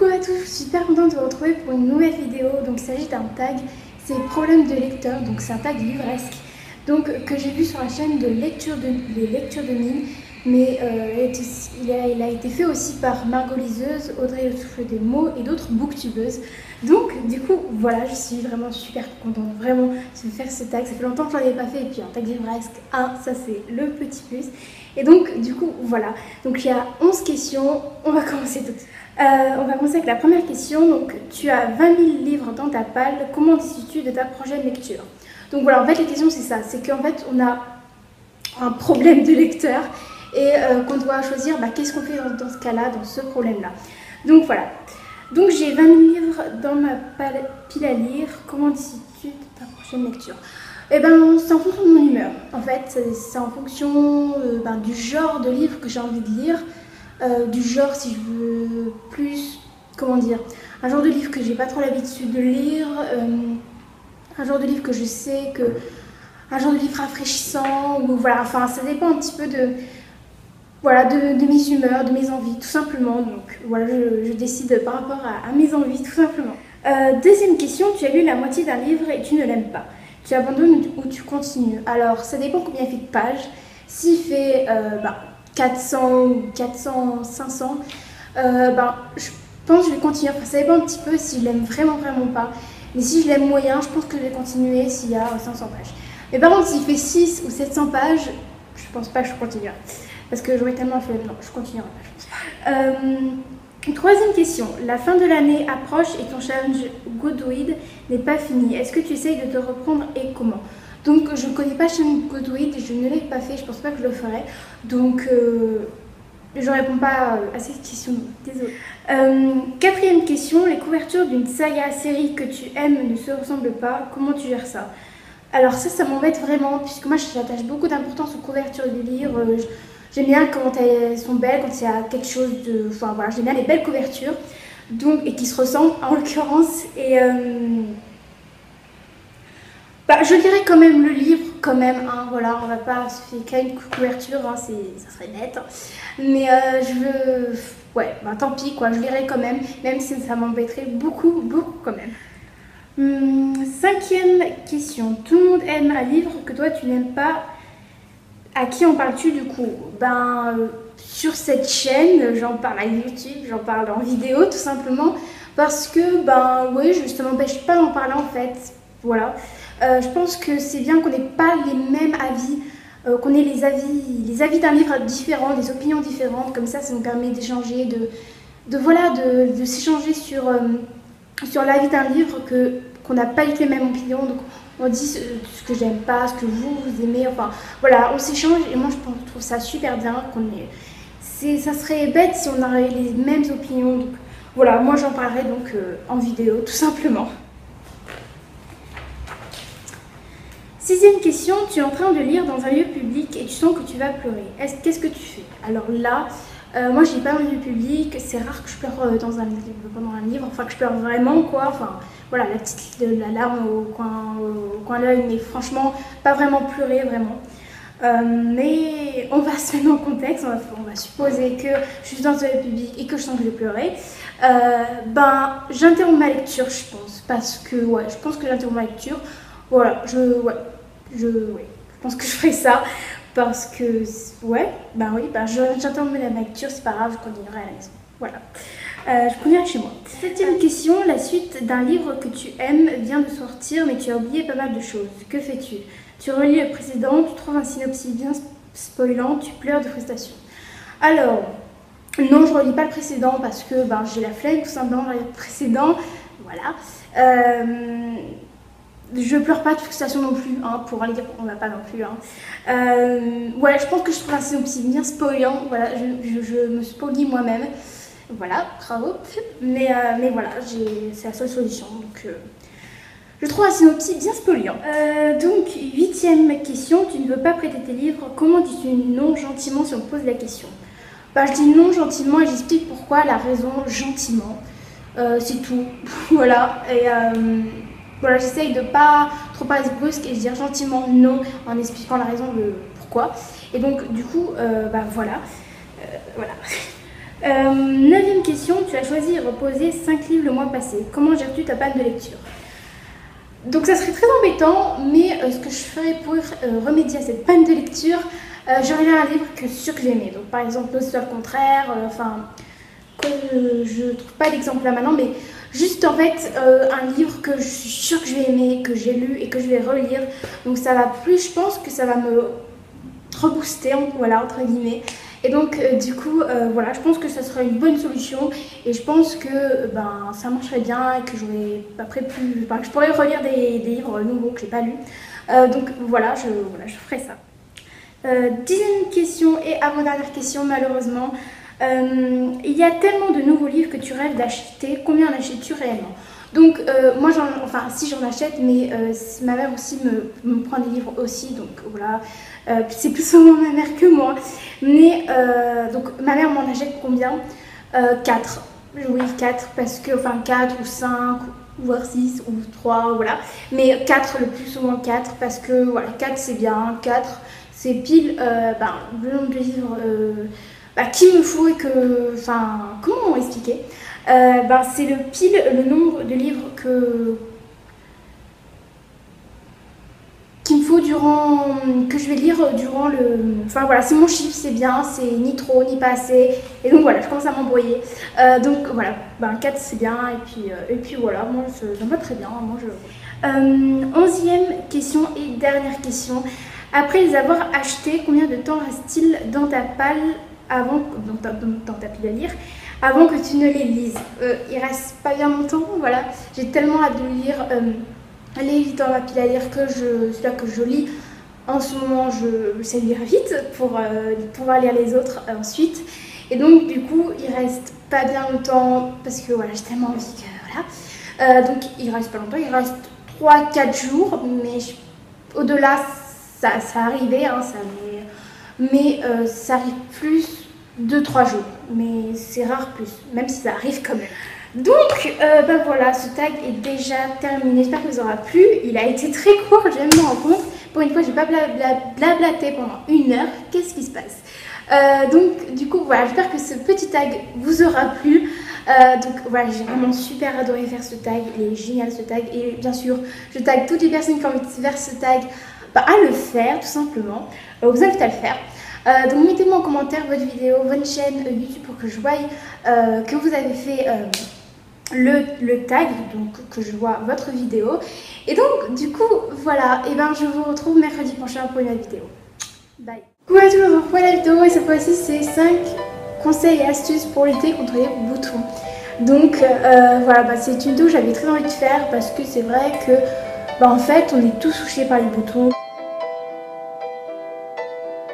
Coucou à tous, je suis super contente de vous retrouver pour une nouvelle vidéo. Donc il s'agit d'un tag, c'est problème de lecteur, donc c'est un tag livresque. Donc que j'ai vu sur la chaîne de lecture de les lectures de mine, mais euh, il, a, été fait aussi par Margot Liseuse, Audrey Le Souffle des mots et d'autres booktubeuses. Donc du coup voilà, je suis vraiment super contente vraiment de faire ce tag. Ça fait longtemps que je l'avais pas fait et puis un tag livresque, un, ça c'est le petit plus. Et donc du coup voilà, donc il y a 11 questions, on va commencer tout. Euh, on va commencer avec la première question. Donc, tu as 20 000 livres dans ta palle. Comment décides-tu de ta prochaine lecture? Donc voilà, en fait, la question c'est ça. C'est qu'en fait, on a un problème de lecteur et euh, qu'on doit choisir bah, qu'est-ce qu'on fait dans, ce cas-là, dans ce problème-là. Donc voilà. Donc j'ai 20 000 livres dans ma pile à lire. Comment décides-tu de ta prochaine lecture? Eh ben, c'est en fonction de mon humeur. En fait, c'est en fonction euh, ben, du genre de livre que j'ai envie de lire. Euh, du genre si je veux plus, comment dire, un genre de livre que j'ai pas trop l'habitude de lire, un genre de livre que je sais que, un genre de livre rafraîchissant, ou voilà, enfin ça dépend un petit peu de, voilà, de, mes humeurs, de mes envies, tout simplement. Donc voilà, je, décide par rapport à, mes envies, tout simplement. Euh, deuxième question, tu as lu la moitié d'un livre et tu ne l'aimes pas. Tu abandonnes ou tu continues Alors ça dépend combien il fait de pages. S'il fait bah, 400 ou 400, 500, euh, ben, je pense que je vais continuer. Enfin, ça dépend un petit peu si je l'aime vraiment, vraiment pas. Mais si je l'aime moyen, je pense que je vais continuer s'il y a 500 pages. Mais par contre, s'il fait 6 ou 700 pages, je pense pas que je continuerai. Parce que j'aurais tellement fait. Non, je continuerai euh, troisième question. La fin de l'année approche et ton challenge Goodread n'est pas fini. Est-ce que tu essayes de te reprendre et comment? Donc je ne connais pas Shane Goodwin, je ne l'ai pas fait, je pense pas que je le ferai. Donc euh, je réponds pas à cette question, désolée. Euh, quatrième question, les couvertures d'une saga série que tu aimes ne se ressemblent pas, comment tu gères ça? Alors ça, ça m'embête vraiment, puisque moi j'attache beaucoup d'importance aux couvertures des livres. J'aime bien quand elles sont belles, quand il y a quelque chose de... Enfin voilà, j'aime bien les belles couvertures, donc, et qui se ressemblent en l'occurrence. Et... Euh, bah, je dirais quand même le livre, quand même. Hein, voilà, on va pas se faire qu'à une couverture, hein, ça serait net. Mais euh, je veux. Ouais, bah tant pis, quoi, je lirai quand même, même si ça m'embêterait beaucoup, beaucoup quand même. Hum, cinquième question. Tout le monde aime un livre que toi tu n'aimes pas. À qui en parles-tu du coup Ben, sur cette chaîne, j'en parle à YouTube, j'en parle en vidéo tout simplement. Parce que, ben, oui, je, ça m'empêche pas d'en parler en fait. Voilà. Euh, je pense que c'est bien qu'on n'ait pas les mêmes avis, euh, qu'on ait les avis, les avis d'un livre différents, des opinions différentes. Comme ça, ça nous permet d'échanger, de, voilà, de, de s'échanger sur, euh, sur l'avis d'un livre que qu'on n'a pas eu les mêmes opinions. Donc, on dit ce, que j'aime pas, ce que vous, vous aimez. Enfin, voilà, on s'échange et moi, je trouve ça super bien qu'on ait. Ça serait bête si on avait les mêmes opinions. Donc, voilà, moi, j'en parlerai donc en vidéo, tout simplement. Sixième question, tu es en train de lire dans un lieu public et tu sens que tu vas pleurer. Qu'est-ce que tu fais? Alors là, euh, moi je lis pas un lieu public, c'est rare que je pleure euh, dans un livre, pendant un livre, enfin que je pleure vraiment quoi, enfin voilà la petite la larme au coin, au coin de l'œil, mais franchement pas vraiment pleurer vraiment. Euh, mais on va se mettre le contexte, on va, supposer que je suis dans un public et que je sens que je vais pleurer. ben j'interromps ma lecture je pense, parce que ouais, je pense que j'interromps ma lecture. Voilà, je, ouais, je, je pense que je ferai ça parce que, ouais, bah oui, bah j'attends la lecture, c'est pas grave, je continuerai à la maison. Voilà. Euh, je continuerai chez moi. Septième question, la suite d'un livre que tu aimes vient de sortir mais tu as oublié pas mal de choses. Que fais-tu? Tu relis le précédent, tu trouves un synopsis bien spoilant, tu pleures de frustration. Alors, non, je relis pas le précédent parce que ben, j'ai la flemme tout simplement le précédent. Voilà. Euh, je pleure pas de frustration non plus, hein, pour aller dire qu'on va pas non plus. Hein. Euh, ouais, je pense que je trouve un synopsis bien spoilant. Voilà, je, me spoilie moi-même. Voilà, bravo. Mais, euh, voilà, c'est la seule solution. Donc, euh, je trouve un synopsis bien spoilant. donc, huitième question, tu ne veux pas prêter tes livres. Comment dis-tu non gentiment si on te pose la question? Bah, Je dis non gentiment et j'explique pourquoi, la raison gentiment. c'est tout. voilà. Et voilà, j'essaye de pas trop parler brusque et de dire gentiment non en expliquant la raison de pourquoi. Et donc, du coup, euh, bah voilà. Euh, voilà. Euh, neuvième question, tu as choisi de reposer 5 livres le mois passé. Comment gères-tu ta panne de lecture? Donc ça serait très embêtant, mais euh, ce que je ferais pour euh, remédier à cette panne de lecture, j'aurais lu un livre que sûr que j'aimais. Donc par exemple, Le le contraire, enfin, je ne trouve pas d'exemple là maintenant, mais juste en fait un livre que je suis sûre que je vais aimer, que j'ai lu et que je vais relire. Donc ça va plus, je pense que ça va me rebooster, voilà, entre guillemets. Et donc, euh, du coup, euh, voilà, je pense que ça serait une bonne solution et je pense que ben, ça marcherait bien et que j'aurais après plus. que je pourrais relire des, livres nouveaux que j'ai pas lus. Euh, donc, voilà je, voilà, je ferai ça. dixième question et avant-dernière question, malheureusement. il y a tellement de nouveaux livres que tu rêves d'acheter. Combien en achètes-tu réellement? Donc moi j'en enfin si j'en achète mais ma mère aussi me, prend des livres aussi donc voilà euh, c'est plus souvent ma mère que moi. Mais euh, donc ma mère m'en achète combien? 4. Euh, oui, 4 parce que, enfin 4 ou 5 voire 6 ou 3, voilà. Mais 4, le plus souvent 4 parce que voilà, 4 c'est bien, 4 c'est pile ben, le nombre de livres bah, qu'il me faut et que, enfin, comment expliquer? Ben, C'est le pile le nombre de livres que durant que je vais lire durant le enfin voilà c'est mon chiffre c'est bien c'est ni trop ni pas assez. Et donc voilà je commence à m'embrouiller. Euh, donc voilà ben 4 c'est bien et puis euh, et puis voilà moi ça va très bien moi je euh, onzième question et dernière question. Après les avoir achetés combien de temps reste-t-il dans ta palle avant dans dans ta pile à lire? Avant que tu ne les lises il reste pas bien longtemps voilà j'ai tellement hâte de lire aller vite dans ma pile à lire que je, celui-là que je lis. En ce moment, je sais lire vite pour euh, pouvoir lire les autres ensuite. Et donc, du coup, il reste pas bien longtemps parce que voilà, j'ai tellement envie que voilà. Euh, donc, il reste pas longtemps, il reste 3-4 jours, mais au-delà, ça, ça arrivait, hein, ça, mais, euh, ça arrive plus 2-3 jours. Mais c'est rare plus, même si ça arrive quand même. Donc, euh, ben voilà, ce tag est déjà terminé. J'espère que vous aura plu. Il a été très court, je me rendre compte. Pour une fois, je n'ai pas blablaté pendant une heure. Qu'est-ce qui se passe? Euh, Donc, du coup, voilà, j'espère que ce petit tag vous aura plu. Euh, donc voilà, j'ai vraiment super adoré faire ce tag. Il est génial ce tag. Et bien sûr, je tag toutes les personnes qui ont envie de faire ce tag bah, à le faire, tout simplement. vous invite à le faire. Donc mettez-moi en commentaire votre vidéo, votre chaîne YouTube pour que je voie que vous avez fait le, tag, donc que je vois votre vidéo. Et donc, du coup, voilà, et ben je vous retrouve mercredi prochain pour une nouvelle vidéo. Bye. Coucou à tous, on retrouve la vidéo et cette fois-ci c'est 5 conseils et astuces pour lutter contre les boutons. Donc euh, voilà, bah, c'est une vidéo que j'avais très envie de faire parce que c'est vrai que bah, en fait on est tous touchés par les boutons.